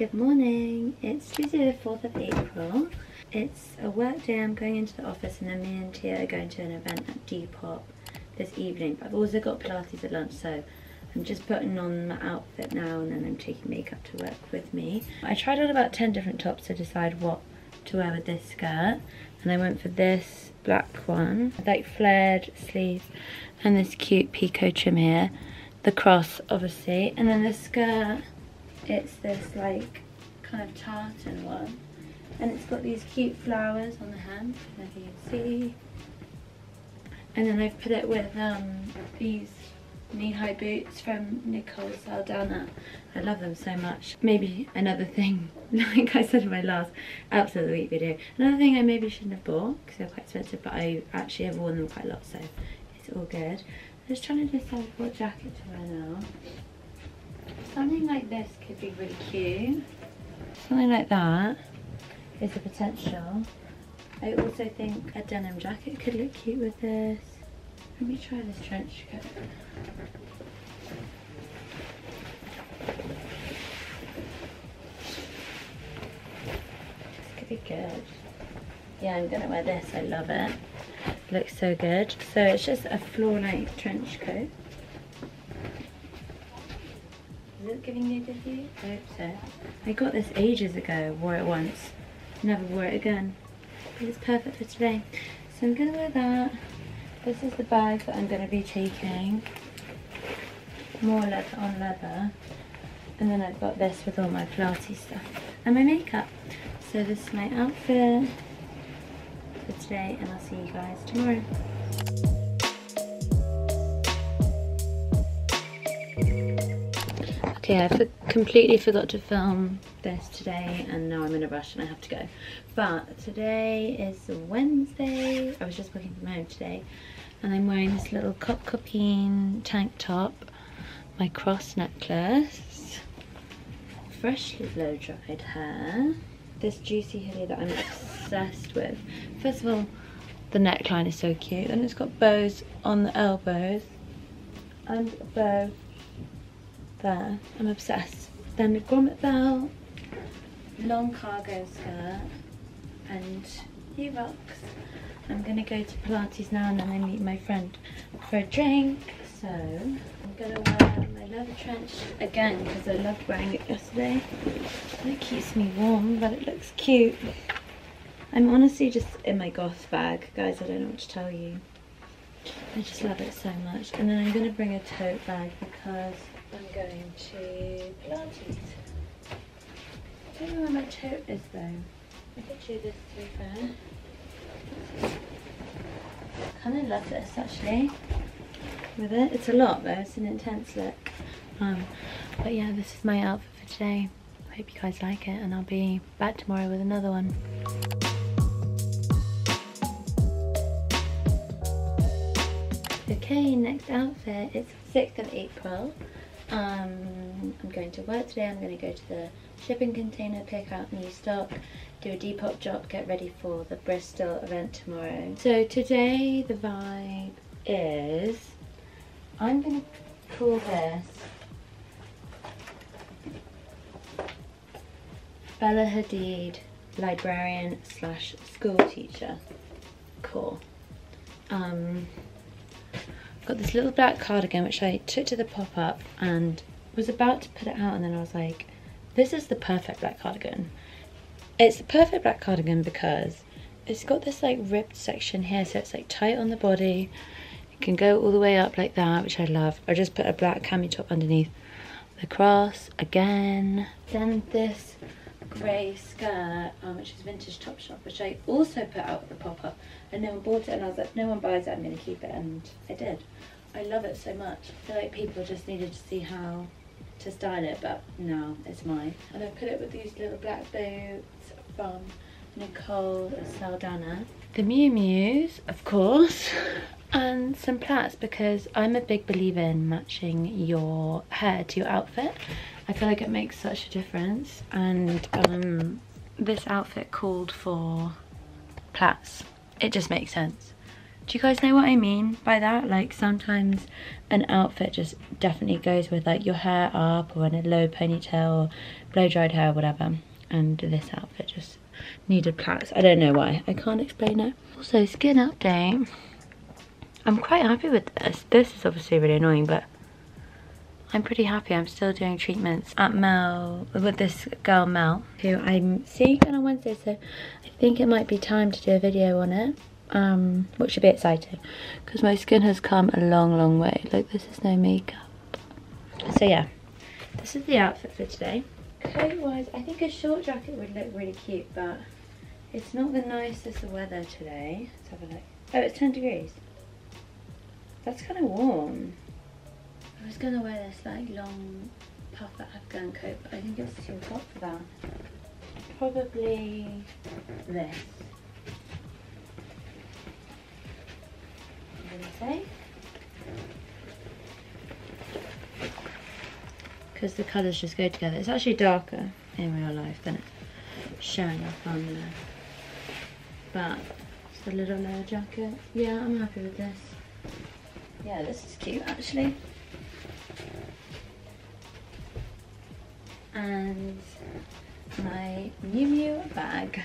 Good morning. It's Tuesday the 4th of April. It's a work day. I'm going into the office and then me and Tia are going to an event at Depop this evening. But I've also got Pilates at lunch so I'm just putting on my outfit now and then I'm taking makeup to work with me. I tried on about 10 different tops to decide what to wear with this skirt and I went for this black one, like flared sleeves and this cute picot trim here. The cross obviously and then the skirt it's this like kind of tartan one. And it's got these cute flowers on the hem as you can see. And then I've put it with um, these knee-high boots from Nicole Saldana. I love them so much. Maybe another thing like I said in my last of the week video another thing I maybe shouldn't have bought because they're quite expensive but I actually have worn them quite a lot so it's all good. I'm just trying to decide what jacket to wear now Something like this could be really cute. Something like that is a potential. I also think a denim jacket could look cute with this. Let me try this trench coat. This could be good. Yeah, I'm gonna wear this. I love it. Looks so good. So it's just a floor-length trench coat. Giving me a good view? I hope so. I got this ages ago, wore it once, never wore it again. But it's perfect for today. So I'm gonna wear that. This is the bag that I'm gonna be taking. More leather on leather. And then I've got this with all my Pilates stuff and my makeup. So this is my outfit for today and I'll see you guys tomorrow. Okay, I for completely forgot to film this today and now I'm in a rush and I have to go. But today is Wednesday. I was just working from home today and I'm wearing this little Cop Copine tank top, my cross necklace, freshly blow dried hair, this juicy hoodie that I'm obsessed with. First of all, the neckline is so cute and it's got bows on the elbows and a bow there. I'm obsessed. Then the grommet belt, long cargo skirt, and new rocks. I'm gonna go to Pilates now and then I meet my friend for a drink. So I'm gonna wear my leather trench again because I loved wearing it yesterday. It keeps me warm, but it looks cute. I'm honestly just in my goth bag, guys. I don't know what to tell you. I just love it so much. And then I'm gonna bring a tote bag because I'm going to Pilates. I don't know where my tote is though. I could do this to be fair. Kind of love this actually. With it, it's a lot though. It's an intense look. Um, but yeah, this is my outfit for today. I hope you guys like it, and I'll be back tomorrow with another one. Okay, next outfit. It's 6th of April. Um, I'm going to work today. I'm going to go to the shipping container, pick out new stock, do a Depop drop, get ready for the Bristol event tomorrow. So today the vibe is, I'm going to call this Bella Hadid librarian slash school teacher. Cool. Um, got this little black cardigan which I took to the pop-up and was about to put it out and then I was like, this is the perfect black cardigan. It's the perfect black cardigan because it's got this like ripped section here so it's like tight on the body. It can go all the way up like that which I love. I just put a black cami top underneath the cross again. Then this grey skirt, um, which is vintage Topshop, which I also put out at the pop-up, and no one bought it, and I was like, no one buys it, I'm going to keep it, and I did. I love it so much. I feel like people just needed to see how to style it, but now it's mine. And I put it with these little black boots from Nicole Saldana. The Miu Miu's, of course, and some plaits because I'm a big believer in matching your hair to your outfit. I feel like it makes such a difference and um, this outfit called for plaits. It just makes sense. Do you guys know what I mean by that? Like sometimes an outfit just definitely goes with like your hair up or in a low ponytail or blow dried hair or whatever. And this outfit just needed plaits. I don't know why. I can't explain it. Also, skin update. I'm quite happy with this. This is obviously really annoying, but I'm pretty happy. I'm still doing treatments at Mel, with this girl Mel, who I'm seeing on Wednesday, so I think it might be time to do a video on it, um, which should be exciting, because my skin has come a long, long way. Like, this is no makeup. So yeah, this is the outfit for today. Coat-wise, I think a short jacket would look really cute, but it's not the nicest weather today. Let's have a look. Oh, it's 10 degrees. That's kind of warm. I was going to wear this like long puffer Afghan coat, but I think it's too hot for that. Probably this. What did I say? because the colours just go together. It's actually darker in real life than it's showing up on there. But it's a little lower jacket. Yeah, I'm happy with this. Yeah, this is cute actually. And my Miu Miu bag,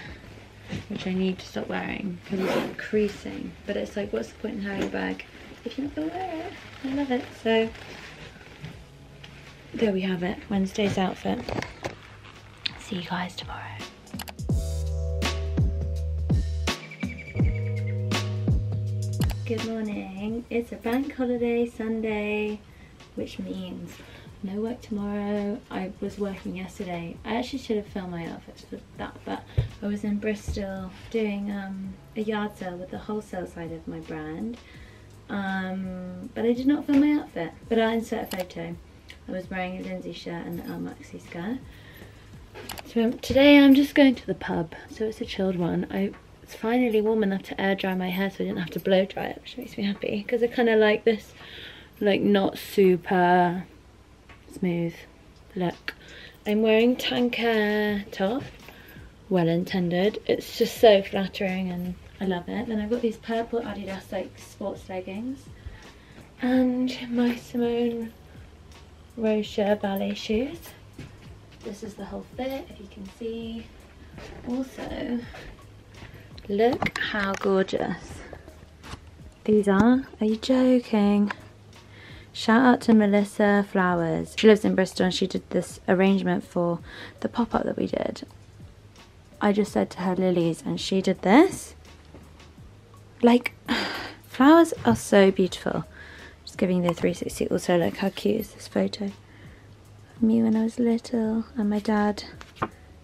which I need to stop wearing because it's like creasing. But it's like, what's the point in having a bag if you're not gonna wear it? I love it. So there we have it, Wednesday's outfit. See you guys tomorrow. Good morning. It's a bank holiday Sunday, which means no work tomorrow. I was working yesterday. I actually should have filmed my outfits for that, but I was in Bristol doing um, a yard sale with the wholesale side of my brand. Um, but I did not film my outfit, but I'll insert a photo. I was wearing a Lindsay shirt and a maxi skirt. So today I'm just going to the pub, so it's a chilled one. I It's finally warm enough to air dry my hair so I didn't have to blow dry it, which makes me happy. Because I kind of like this, like not super smooth look. I'm wearing Tanker top, well intended. It's just so flattering and I love it. Then I've got these purple Adidas like sports leggings and my Simone Rocha ballet shoes. This is the whole fit, if you can see. Also, look how gorgeous these are. Are you joking? Shout out to Melissa Flowers. She lives in Bristol and she did this arrangement for the pop-up that we did. I just said to her lilies and she did this. Like, flowers are so beautiful. Just giving the 360. Also, look how cute is this photo of me when I was little, and my dad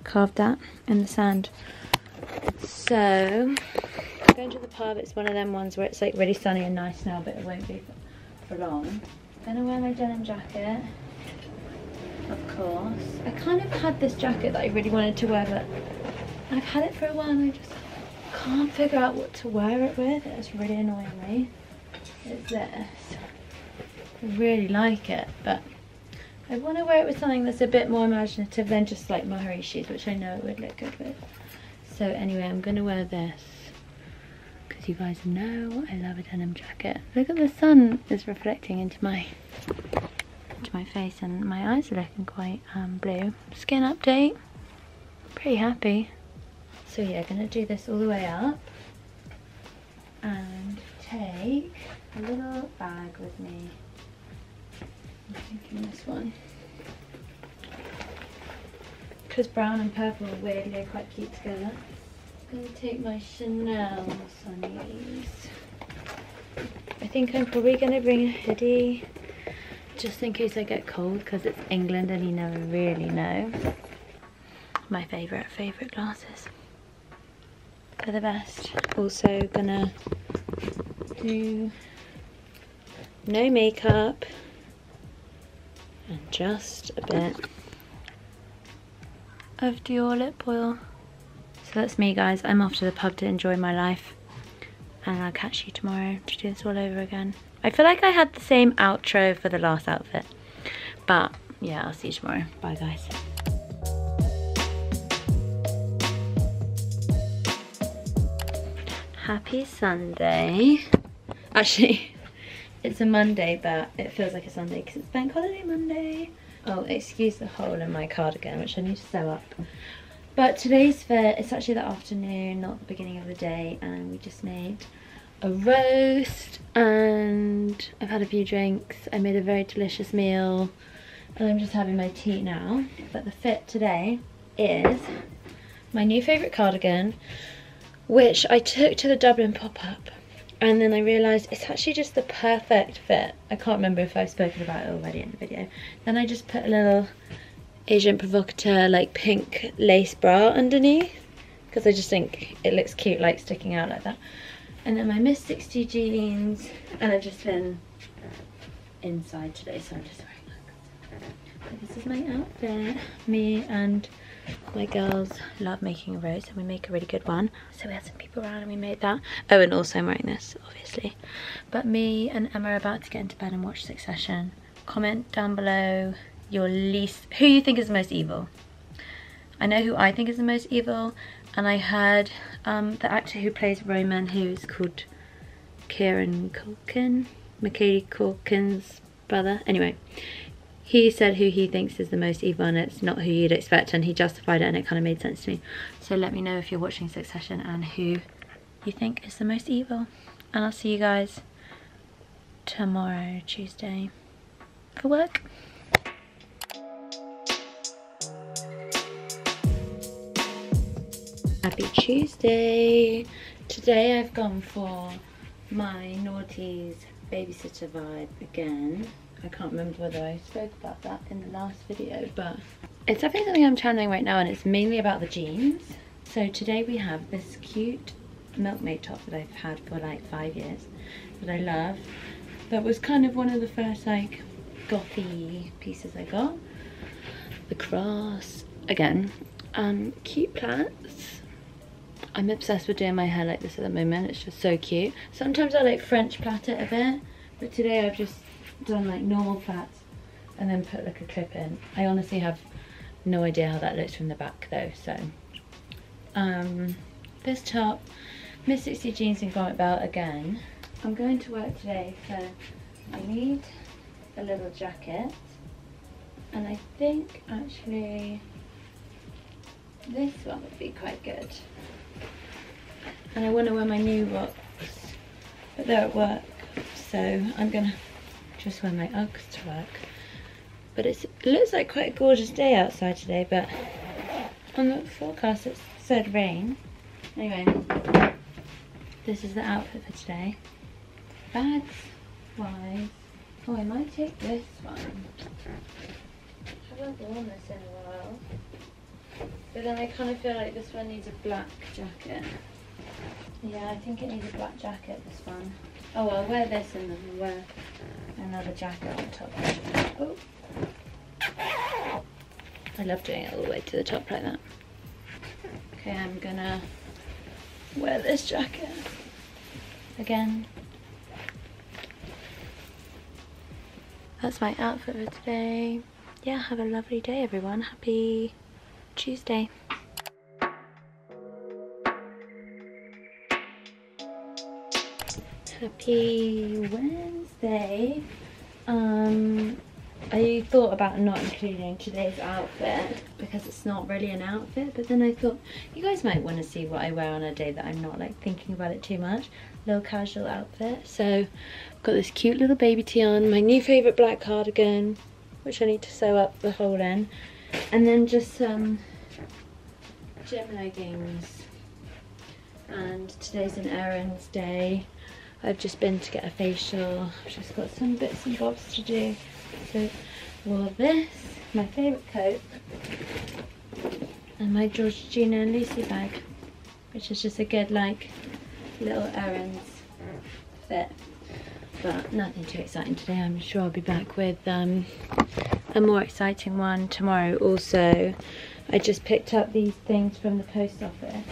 carved that in the sand. So, going to the pub. It's one of them ones where it's like really sunny and nice now, but it won't be for, long. Gonna wear my denim jacket, of course. I kind of had this jacket that I really wanted to wear, but I've had it for a while and I just can't figure out what to wear it with. It's really annoying me. It's this I really like it, but I want to wear it with something that's a bit more imaginative than just like Maharishi's, which I know it would look good with. So anyway, I'm going to wear this because you guys know I love a denim jacket. Look at the sun is reflecting into my into my face and my eyes are looking quite um, blue. Skin update, pretty happy. So yeah, to do this all the way up and take a little bag with me I'm thinking this one. Because brown and purple weirdly are quite cute together. To take my Chanel sunnies. I think I'm probably to bring a hoodie just in case I get cold because it's England and you never really know. My favourite, favourite glasses. They're the best. Also gonna do no makeup and just a bit of Dior lip oil. So that's me guys, I'm off to the pub to enjoy my life and I'll catch you tomorrow to do this all over again. I feel like I had the same outro for the last outfit, but yeah, I'll see you tomorrow. Bye guys. Happy Sunday. Actually, it's a Monday, but it feels like a Sunday because it's Bank Holiday Monday. Oh, excuse the hole in my cardigan, which I need to sew up. But today's fit, it's actually the afternoon, not the beginning of the day, and we just made a roast and I've had a few drinks. I made a very delicious meal and I'm just having my tea now. But the fit today is my new favourite cardigan, which I took to the Dublin pop-up and then I realised it's actually just the perfect fit. I can't remember if I've spoken about it already in the video. Then I just put a little Agent Provocateur like pink lace bra underneath because I just think it looks cute like sticking out like that. And then my Miss 60 jeans and I've just been inside today so I'm just wearing that. this is my outfit. Me and my girls love making a rose and we make a really good one. So we had some people around and we made that. Oh, and also I'm wearing this, obviously. But me and Emma are about to get into bed and watch Succession. Comment down below your least, who you think is the most evil. I know who I think is the most evil and I heard um, the actor who plays Roman who's called Kieran Culkin, Macaulay Culkin's brother. Anyway, he said who he thinks is the most evil and it's not who you'd expect and he justified it and it kind of made sense to me. So let me know if you're watching Succession and who you think is the most evil. And I'll see you guys tomorrow, Tuesday, for work. Happy Tuesday! Today I've gone for my Naughties babysitter vibe again. I can't remember whether I spoke about that in the last video, but it's definitely something I'm channeling right now and it's mainly about the jeans. So today we have this cute milkmaid top that I've had for like five years that I love. That was kind of one of the first like gothy pieces I got. The cross, again, um, cute plaits. I'm obsessed with doing my hair like this at the moment, it's just so cute. Sometimes I like French plait it a bit, but today I've just done like normal plaits and then put like a clip in. I honestly have no idea how that looks from the back though, so. Um, this top, Miss 60 jeans and grommet belt again. I'm going to work today, so I need a little jacket. And I think actually this one would be quite good. And I want to wear my new rocks, but they're at work, so I'm gonna just wear my Uggs to work. But it looks like quite a gorgeous day outside today, but on the forecast it said rain. Anyway, this is the outfit for today. Bags wise, oh I might take this one. I haven't worn this in a while. But then I kind of feel like this one needs a black jacket. Yeah, I think it needs a black jacket, this one. Oh, I'll wear this and then wear another jacket on top. Oh. I love doing it all the way to the top like that. Okay, I'm gonna wear this jacket again. That's my outfit for today. Yeah, have a lovely day everyone. Happy Tuesday. Happy Wednesday. Um, I thought about not including today's outfit because it's not really an outfit but then I thought you guys might want to see what I wear on a day that I'm not like thinking about it too much. Little casual outfit. So I've got this cute little baby tee on my new favorite black cardigan which I need to sew up the hole in and then just some gym leggings and today's an errands day I've just been to get a facial. I've just got some bits and bobs to do. So wore this, my favourite coat, and my George Gina and Lucy bag, which is just a good like little errands fit. But nothing too exciting today. I'm sure I'll be back with um, a more exciting one tomorrow. Also, I just picked up these things from the post office.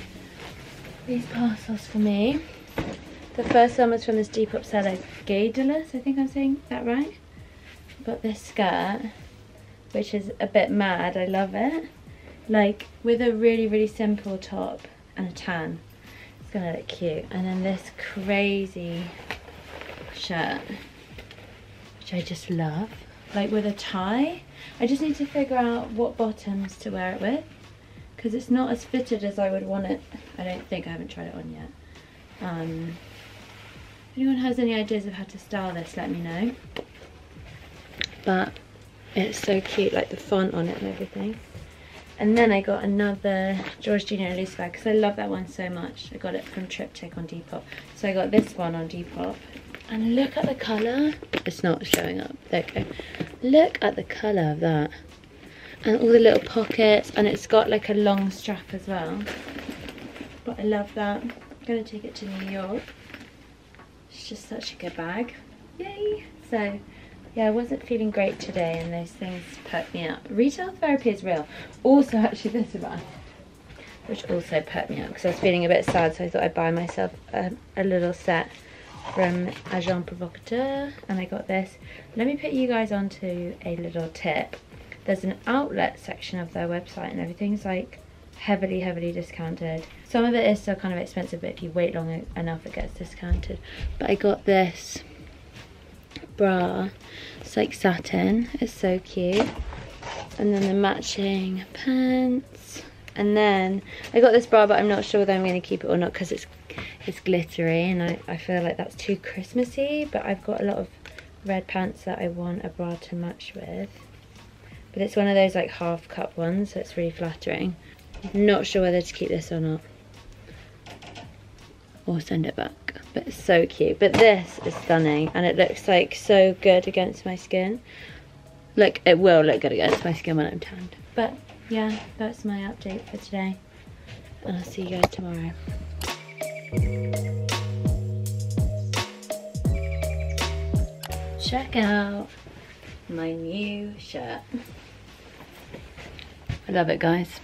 These parcels for me. The first one was from this Depop seller, Gaydalus, I think I'm saying that right. Got this skirt, which is a bit mad, I love it. Like, with a really, really simple top and a tan. It's gonna look cute. And then this crazy shirt, which I just love, like with a tie. I just need to figure out what bottoms to wear it with because it's not as fitted as I would want it. I don't think, I haven't tried it on yet. Um, if anyone has any ideas of how to style this, let me know. But it's so cute, like the font on it and everything. And then I got another George Gina Lucy bag because I love that one so much. I got it from Triptych on Depop. So I got this one on Depop. And look at the colour. It's not showing up. There we go. Look at the colour of that. And all the little pockets. And it's got like a long strap as well. But I love that. I'm going to take it to New York. Just such a good bag. Yay! So yeah, I wasn't feeling great today and those things perked me up. Retail therapy is real. Also, actually, this one, which also perked me up because I was feeling a bit sad, so I thought I'd buy myself a, a little set from Agent Provocateur, and I got this. Let me put you guys onto a little tip. There's an outlet section of their website and everything's like heavily, heavily discounted. Some of it is still kind of expensive, but if you wait long enough, it gets discounted. But I got this bra. It's like satin. It's so cute. And then the matching pants. And then I got this bra, but I'm not sure whether I'm going to keep it or not because it's it's glittery and I, I feel like that's too Christmassy. But I've got a lot of red pants that I want a bra to match with. But it's one of those like half cup ones, so it's really flattering. Not sure whether to keep this or not. Or send it back but it's so cute. But this is stunning and it looks like so good against my skin. Look, it will look good against my skin when I'm tanned. But yeah, that's my update for today. And I'll see you guys tomorrow. Check out my new shirt. I love it guys.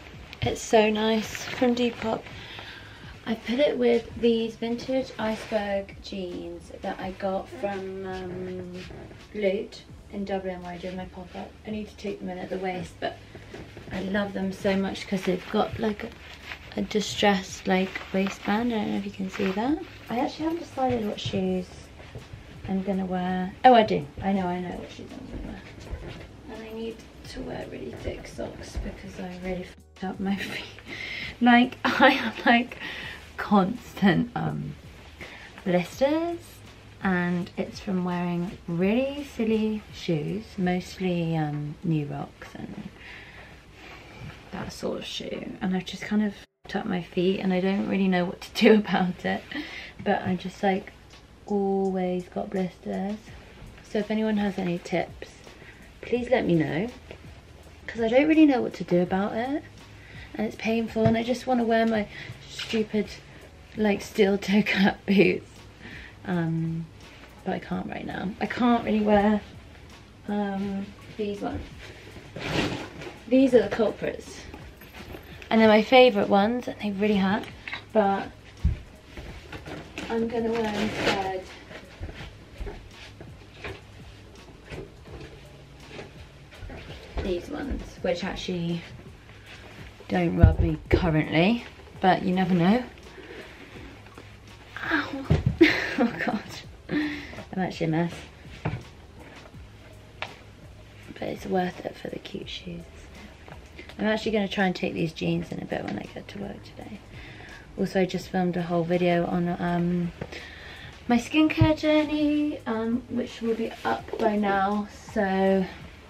It's so nice from Depop. I put it with these vintage iceberg jeans that I got from um, Loot in Dublin where I did my pop-up. I need to take them in at the waist but I love them so much because they've got like a, a, distressed like waistband. I don't know if you can see that. I actually haven't decided what shoes I'm gonna wear. Oh I do. I know I know what shoes I'm gonna wear. And I need to wear really thick socks because I really up my feet. Like I have like constant um, blisters and it's from wearing really silly shoes, mostly um, Rocks and that sort of shoe. And I've just kind of up my feet and I don't really know what to do about it. But I just like always got blisters. So if anyone has any tips, please let me know. Because I don't really know what to do about it. And it's painful and I just want to wear my stupid like steel toe cap boots. Um, but I can't right now. I can't really wear um, these ones. These are the culprits. And they're my favourite ones and they really hurt. But I'm to wear instead these ones, which actually don't rub me currently, but you never know. Ow. oh god. I'm actually a mess. But it's worth it for the cute shoes. I'm actually going to try and take these jeans in a bit when I get to work today. Also, I just filmed a whole video on um, my skincare journey, um, which will be up by now. So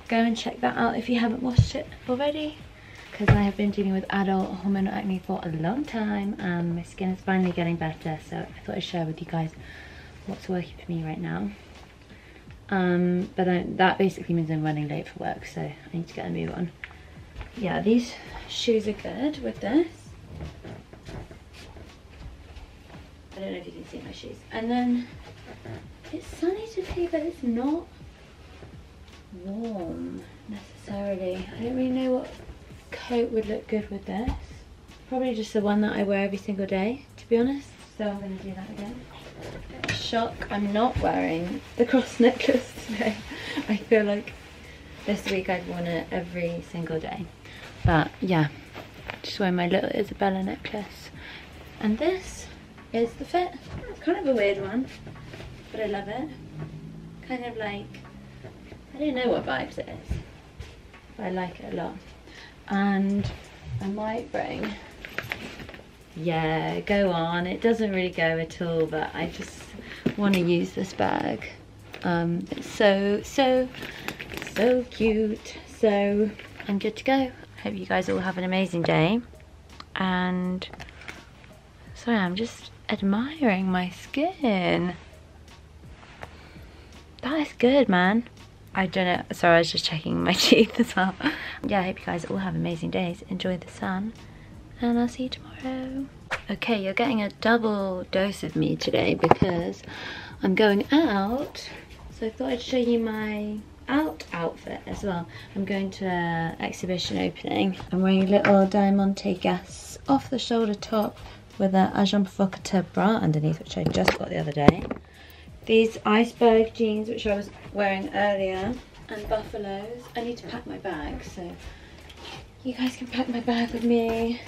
go and check that out if you haven't watched it already because I have been dealing with adult hormonal acne for a long time and my skin is finally getting better so I thought I'd share with you guys what's working for me right now. Um, but I, that basically means I'm running late for work so I need to get a move on yeah these shoes are good with this. I don't know if you can see my shoes. And then it's sunny today but it's not warm necessarily. I don't really know what coat would look good with this. Probably just the one that I wear every single day, to be honest. So I'm going to do that again. Shock, I'm not wearing the cross necklace today. I feel like this week I've worn it every single day. But yeah, just wearing my little Isabella necklace. And this is the fit. It's kind of a weird one, but I love it. Kind of like, I don't know what vibes it is, but I like it a lot. And I might bring, yeah, go on. It doesn't really go at all, but I just want to use this bag. Um, it's so, so, so cute. So I'm good to go. Hope you guys all have an amazing day. And sorry, I'm just admiring my skin. That is good, man. I don't know. Sorry, I was just checking my teeth as well. Yeah, I hope you guys all have amazing days. Enjoy the sun. And I'll see you tomorrow. Okay, you're getting a double dose of me today because I'm going out. So I thought I'd show you my out outfit as well. I'm going to an exhibition opening. I'm wearing a little Diamante Gas off the shoulder top with an Agent Provocateur bra underneath, which I just got the other day. These iceberg jeans, which I was wearing earlier, and buffaloes. I need to pack my bag, so you guys can pack my bag with me.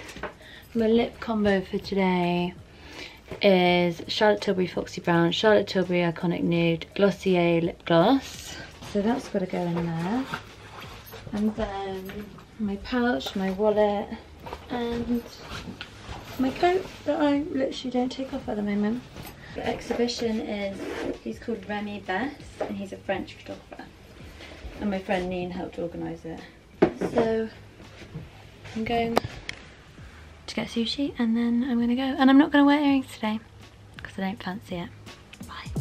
My lip combo for today is Charlotte Tilbury Foxy Brown, Charlotte Tilbury Iconic Nude Glossier Lip Gloss. So that's got to go in there. And then my pouch, my wallet, and my coat that I literally don't take off at the moment. The exhibition is, he's called Remy Bess, and he's a French photographer. And my friend Neen helped organise it. So I'm going to get sushi and then I'm gonna go. And I'm not gonna wear earrings today because I don't fancy it. Bye.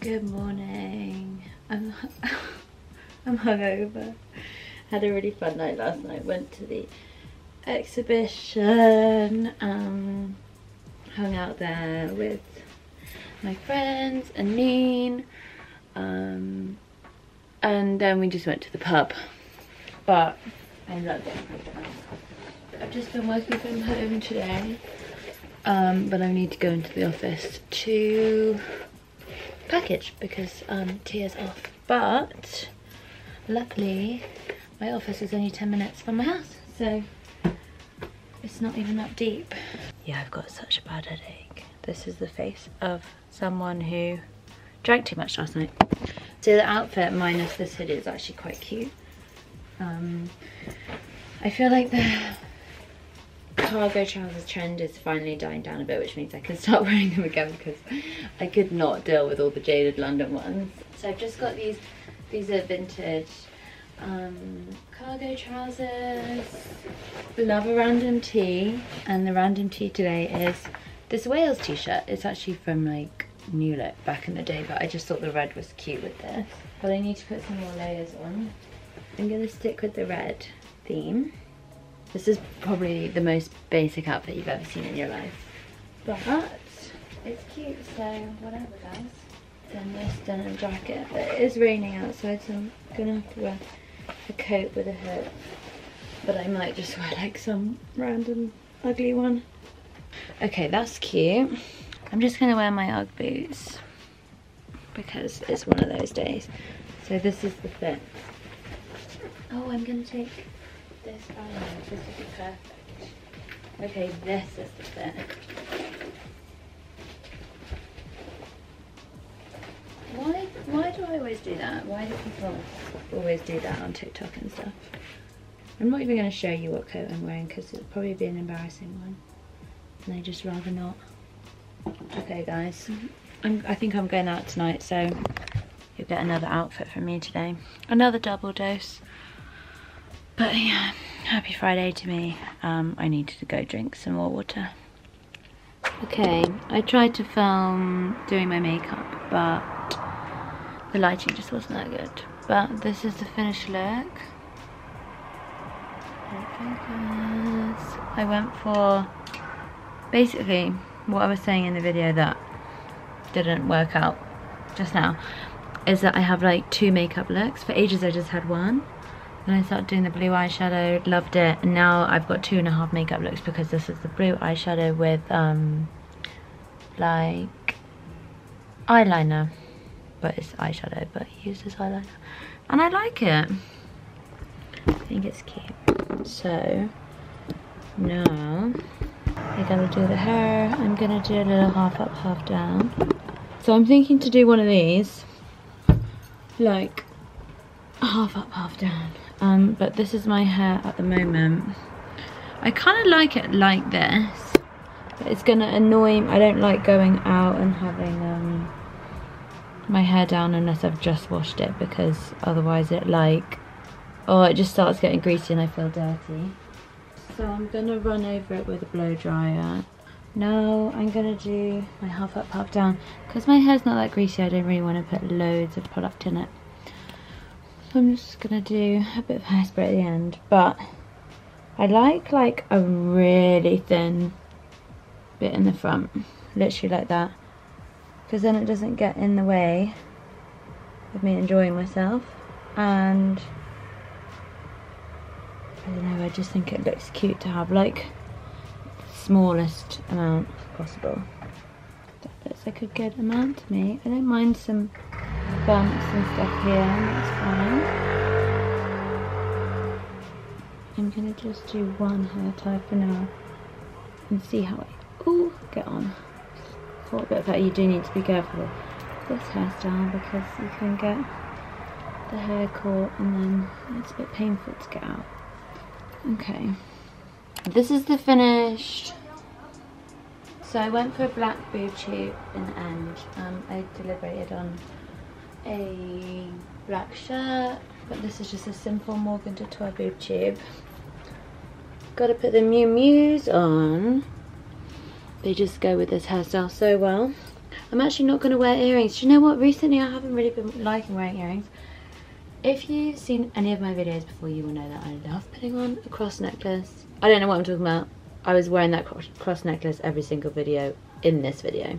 Good morning. I'm I'm hungover. Had a really fun night last night. Went to the exhibition. Um, hung out there with my friends and Neen. Um, and then we just went to the pub. But I ended getting I've just been working from home today. Um, but I need to go into the office to package because um, off. But luckily my office is only 10 minutes from my house. So it's not even that deep. Yeah, I've got such a bad headache. This is the face of someone who drank too much last night. So the outfit minus this hoodie is actually quite cute. Um, I feel like the cargo trousers trend is finally dying down a bit, which means I can start wearing them again because I could not deal with all the jaded London ones. So I've just got these, these are vintage um, cargo trousers. Love a random tee, and the random tee today is this Wales t-shirt. It's actually from like New Look back in the day, but I just thought the red was cute with this. But I need to put some more layers on. I'm gonna stick with the red theme. This is probably the most basic outfit you've ever seen in your life. But it's cute, so whatever guys. Then this denim jacket. But it is raining outside, so I'm gonna have to wear a coat with a hood. But I might just wear like some random ugly one. Okay, that's cute. I'm just gonna wear my Ugg boots because it's one of those days. So this is the fit. Oh, I'm gonna take this out. This would be perfect. Okay, this is the fit. Always do that? Why do people always do that on TikTok and stuff? I'm not even going to show you what coat I'm wearing because it'll probably be an embarrassing one. And I just rather not. Okay guys, I'm, I think I'm going out tonight so you'll get another outfit from me today. Another double dose. But yeah, happy Friday to me. Um, I need to go drink some more water. Okay, I tried to film doing my makeup but the lighting just wasn't that good. But this is the finished look. I went for basically what I was saying in the video that didn't work out just now is that I have like two makeup looks. For ages I just had one. Then I started doing the blue eyeshadow, loved it. And now I've got two and a half makeup looks because this is the blue eyeshadow with um like eyeliner. But it's eyeshadow, but used as eyeliner. And I like it. I think it's cute. So now I gotta do the hair. I'm gonna do a little half up, half down. So I'm thinking to do one of these, like half up, half down. Um, but this is my hair at the moment. I kind of like it like this. But it's gonna annoy me. I don't like going out and having um, my hair down unless I've just washed it because otherwise it like, oh, it just starts getting greasy and I feel dirty. So I'm gonna run over it with a blow dryer. No, I'm gonna do my half up, half down. Because my hair's not that greasy, I don't really want to put loads of product in it. So I'm just gonna do a bit of hairspray at the end. But I like like a really thin bit in the front. Literally like that. Because then it doesn't get in the way of me enjoying myself. And I don't know, I just think it looks cute to have like smallest amount possible. That looks like a good amount to me. I don't mind some bumps and stuff here, that's fine. I'm gonna just do one hair tie for now and see how I ooh, get on. Thought about you do need to be careful with this hairstyle because you can get the hair caught and then it's a bit painful to get out. Okay. This is the finished. So I went for a black boob tube in the end. Um, I deliberated on a black shirt, but this is just a simple Morgan de Toi boob tube. Gotta put the Miu Miu's on. They just go with this hairstyle so well. I'm actually not going to wear earrings. Do you know what? Recently I haven't really been liking wearing earrings. If you've seen any of my videos before, you will know that I love putting on a cross necklace. I don't know what I'm talking about. I was wearing that cross necklace every single video in this video.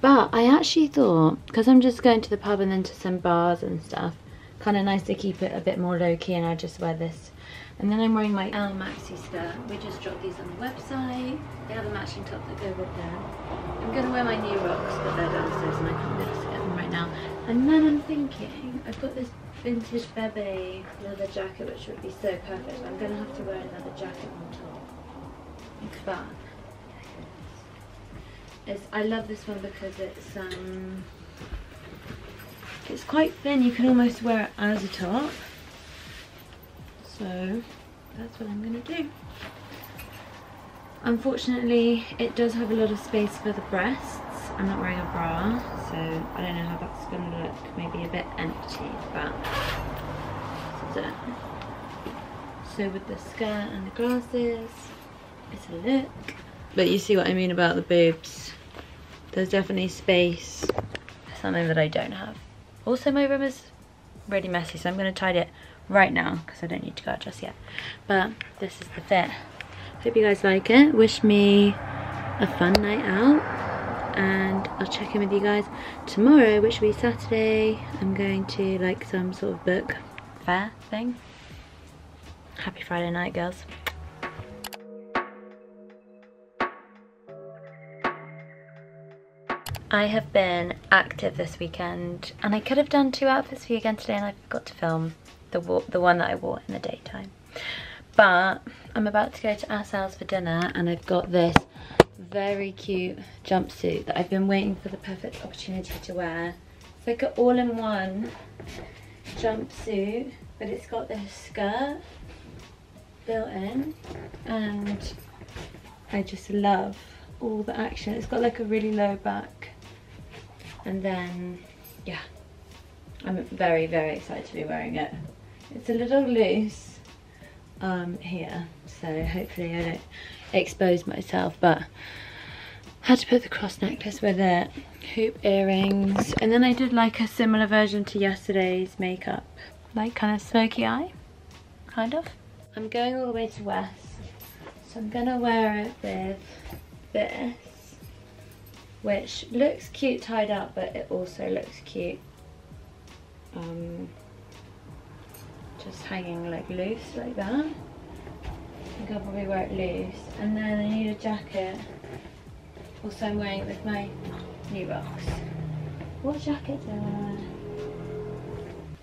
But I actually thought, because I'm just going to the pub and then to some bars and stuff, kind of nice to keep it a bit more low-key and I just wear this. And then I'm wearing my L Maxi skirt. We just dropped these on the website. They have a matching top that go with them. I'm going to wear my new rocks, but they're downstairs and I can't get them right now. And then I'm thinking, I've got this vintage Bebe leather jacket which would be so perfect. I'm going to have to wear another jacket on top. But it's, I love this one because it's um, it's quite thin. You can almost wear it as a top. So that's what I'm going to do. Unfortunately, it does have a lot of space for the breasts. I'm not wearing a bra, so I don't know how that's going to look. Maybe a bit empty, but this is it. So with the skirt and the glasses, it's a look. But you see what I mean about the boobs. There's definitely space something that I don't have. Also, my room is really messy, so I'm going to tidy it right now because I don't need to go out just yet. But this is the fit. Hope you guys like it. Wish me a fun night out and I'll check in with you guys tomorrow which will be Saturday I'm going to like some sort of book fair thing happy Friday night girls I have been active this weekend and I could have done two outfits for you again today and I forgot to film the, the one that I wore in the daytime but I'm about to go to Asal's for dinner and I've got this very cute jumpsuit that I've been waiting for the perfect opportunity to wear. It's like an all-in-one jumpsuit, but it's got this skirt built in, and I just love all the action. It's got like a really low back, and then, yeah, I'm very, very excited to be wearing it. It's a little loose um, here, so hopefully I don't expose myself, but had to put the cross necklace with it, hoop earrings, and then I did like a similar version to yesterday's makeup, like kind of smoky eye, kind of. I'm going all the way to West, so I'm gonna wear it with this, which looks cute tied up, but it also looks cute um, just hanging like loose like that. I think I'll probably wear it loose. And then I need a jacket also I'm wearing it with my new rocks. What jacket do I wear?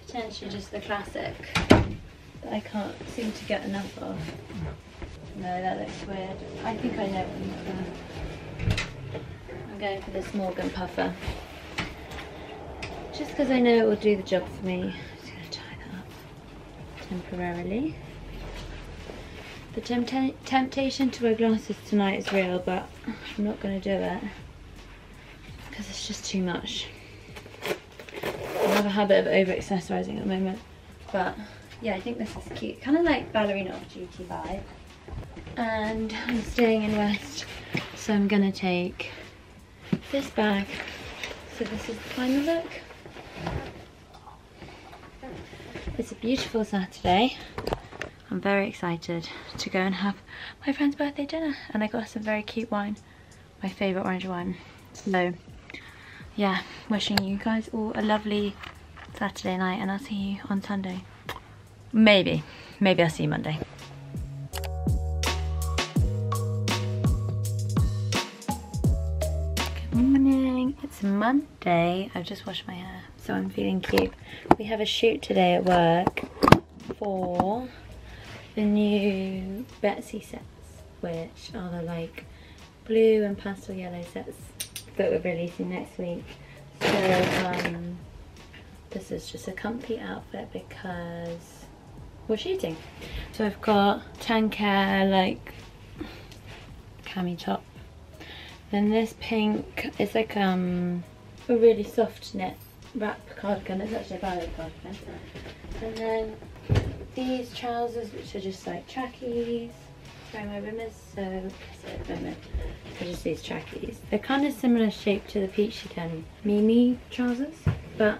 Potentially just the classic that I can't seem to get enough of. No, that looks weird. I think I know what I'm. I'm going for this Morgan puffer. Just because I know it will do the job for me. I'm just going to tie that up temporarily. The tempta temptation to wear glasses tonight is real, but I'm not going to do it because it's just too much. I have a habit of over accessorizing at the moment, but yeah, I think this is cute. Kind of like ballerina off duty vibe. And I'm staying in West, so I'm gonna take this bag. So this is the final look. It's a beautiful Saturday. I'm very excited to go and have my friend's birthday dinner. And I got some very cute wine, my favorite orange wine. So yeah, wishing you guys all a lovely Saturday night and I'll see you on Sunday. Maybe. Maybe I'll see you Monday. Monday. I've just washed my hair, so I'm feeling cute. We have a shoot today at work for the new Betsy sets, which are the like blue and pastel yellow sets that we're releasing next week. So um, this is just a comfy outfit because we're shooting. So I've got tan Tanker like cami top. Then this pink is like um a really soft knit wrap cardigan. It's actually a ballet cardigan. And then these trousers which are just like trackies. Sorry, my room is so at. So just these trackies. They're kind of similar shape to the Peachy Den Mimi trousers. But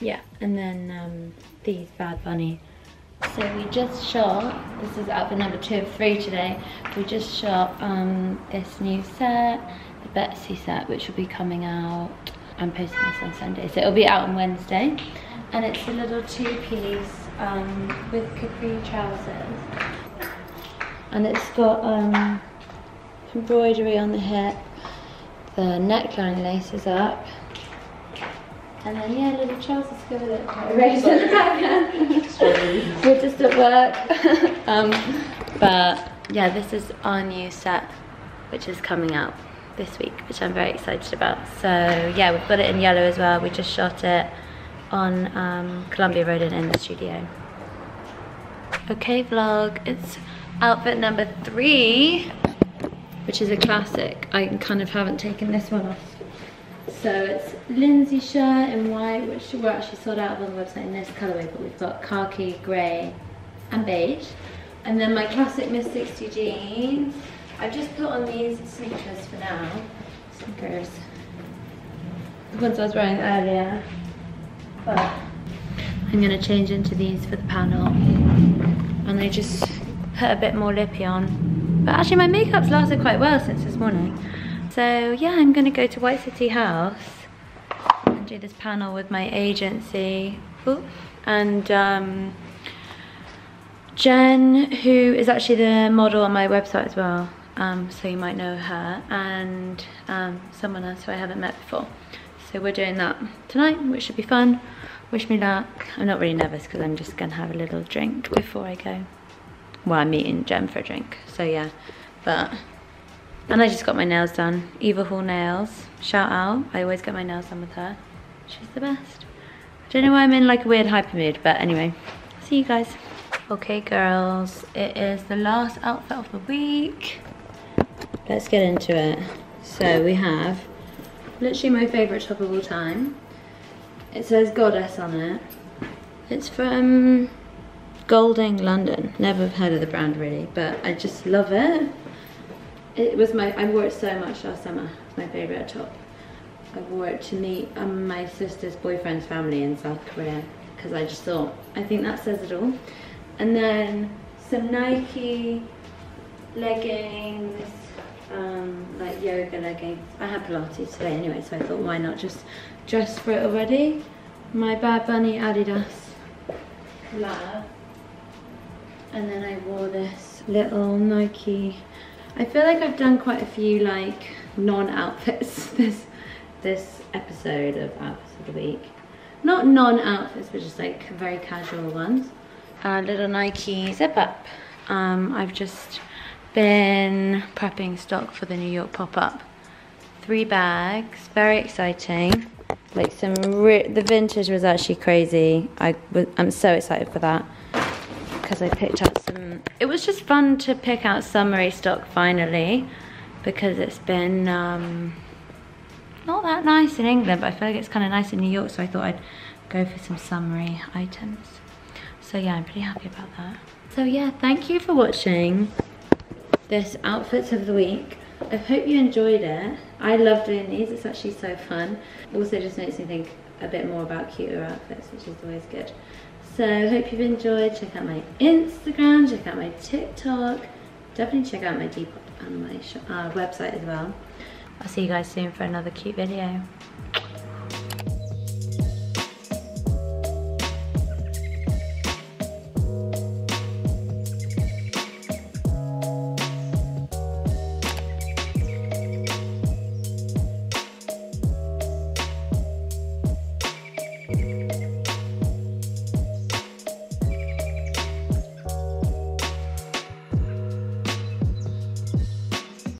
yeah, and then um, these Bad Bunny so we just shot, this is outfit number two of three today, we just shot um, this new set, the Betsy set, which will be coming out, I'm posting this on Sunday, so it'll be out on Wednesday. And it's a little two-piece um, with capri trousers. And it's got um, embroidery on the hip, the neckline laces up, and then yeah, little trousers go with it. Raised in the background. We're just at work. um, but yeah, this is our new set, which is coming out this week, which I'm very excited about. So yeah, we've got it in yellow as well. We just shot it on um, Columbia Road and in the studio. Okay vlog, it's outfit number three, which is a classic. I kind of haven't taken this one off so it's Lindsay shirt in white, which we're actually sold out of on the website in this colourway, but we've got khaki, grey and beige. And then my classic Miss 60 jeans. I've just put on these sneakers for now. Sneakers. The ones I was wearing earlier. But I'm going to change into these for the panel. And they just put a bit more lippy on. But actually my makeup's lasted quite well since this morning. So yeah, I'm gonna go to White City House and do this panel with my agency. Ooh. And um, Jen, who is actually the model on my website as well, um, so you might know her, and um, someone else who I haven't met before. So we're doing that tonight, which should be fun. Wish me luck. I'm not really nervous because I'm just gonna have a little drink before I go. Well, I'm meeting Jen for a drink, so yeah. But and I just got my nails done. Eva Hall Nails. Shout out. I always get my nails done with her. She's the best. I don't know why I'm in like a weird hyper mood, but anyway. See you guys. Okay, girls. It is the last outfit of the week. Let's get into it. So we have literally my favourite top of all time. It says Goddess on it. It's from Golding London. Never heard of the brand really, but I just love it it was my, I wore it so much last summer. It's my favourite top. I wore it to meet um, my sister's boyfriend's family in South Korea because I just thought, I think that says it all. And then some Nike leggings, um, like yoga leggings. I had Pilates today anyway, so I thought why not just dress for it already. My Bad Bunny Adidas. And then I wore this little Nike I feel like I've done quite a few like non-outfits this this episode of outfits of the week. Not non-outfits, but just like very casual ones. A little Nike zip up. Um, I've just been prepping stock for the New York pop-up. Three bags, very exciting. Like some, the vintage was actually crazy. I I'm so excited for that because I picked out some, it was just fun to pick out summery stock finally because it's been um, not that nice in England, but I feel like it's kind of nice in New York, so I thought I'd go for some summery items. So yeah, I'm pretty happy about that. So yeah, thank you for watching this outfits of the week. I hope you enjoyed it. I love doing these, it's actually so fun. Also just makes me think a bit more about cuter outfits, which is always good. So hope you've enjoyed. Check out my Instagram, check out my TikTok. Definitely check out my Depop and my uh, website as well. I'll see you guys soon for another cute video.